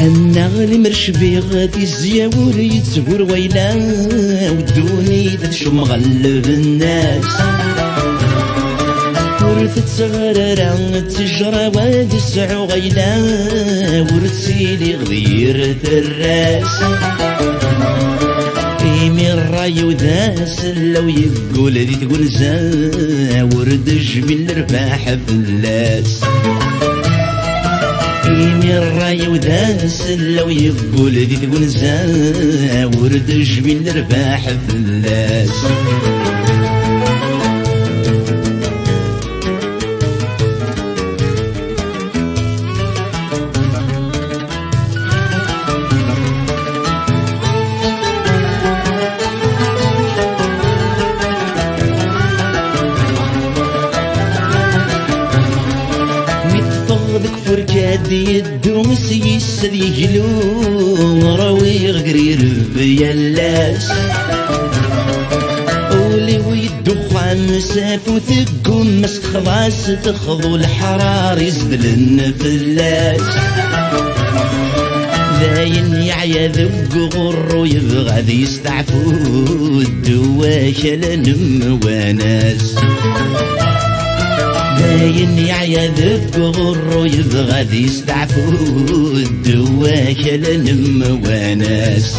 النغل مرشبي غادي الزياور يتزور ويلا ودوني ذا شو مغلب الناس. ورثت صغررة تجرى وادي السعو غيلا ورثيلي غير الراس. إيمي الراي وداس لو يقول ذي تقول زا ورد جميل رباح فلاس إيمي الراي وداس لو يقول ذي تقول زا ورد جميل رباح فلاس فركادي الدوس يسد يجلو راوي غرير بيلاس ولي ويدخان سافو ثقون مس خلاص تخضو الحرار يزدلن فلاس ذاين يعيا ذق غرو يبغى ذي يستعفو الدواش لنم وناس. باين يعيا ذب غرو يبغى ذي يستعفو الدواش لنم وناس.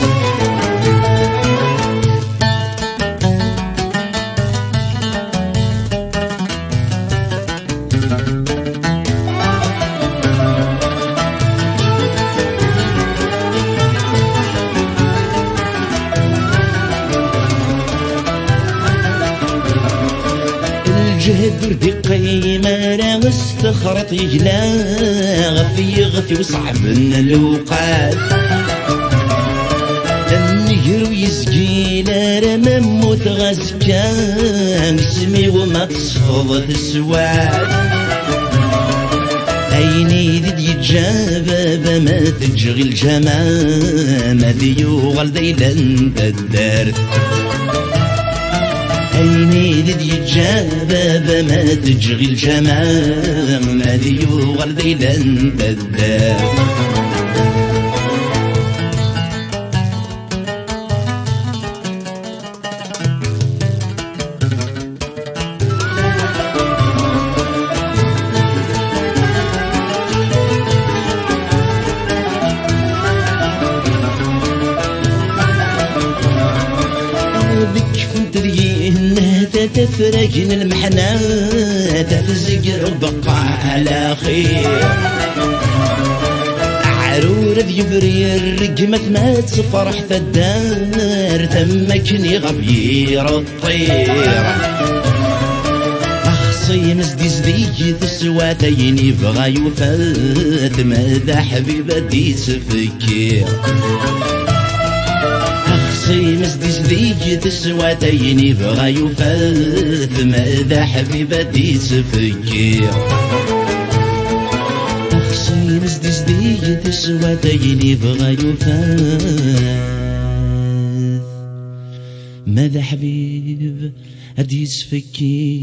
الجهد ردي قيمة لا استخرط يجلا غفي غفي وصعب الوقات النهر ويسقي لا رمى موت غزكان اسمي وما تصفض السواد. عيني ذي يتجاب ما تجغي الجمام ذي يغل ديلا الدار عيني ذي يتجاب ما تجغي الجمام ذي يغل ديلا الدار ذك تفرجن المحنة تفزق وبقى على خير. عرور ذي بري الرقمة ما تفرح الدار تمكني غبير الطير. أخصي مزدي زدي تسواتين يبغى يفات ماذا حبيبة دي سفكير. أخصي مزدي زدي تسواتين يبغى يفات ماذا دي تسواتين يبغى يفات ماذا حبيب أديس فكير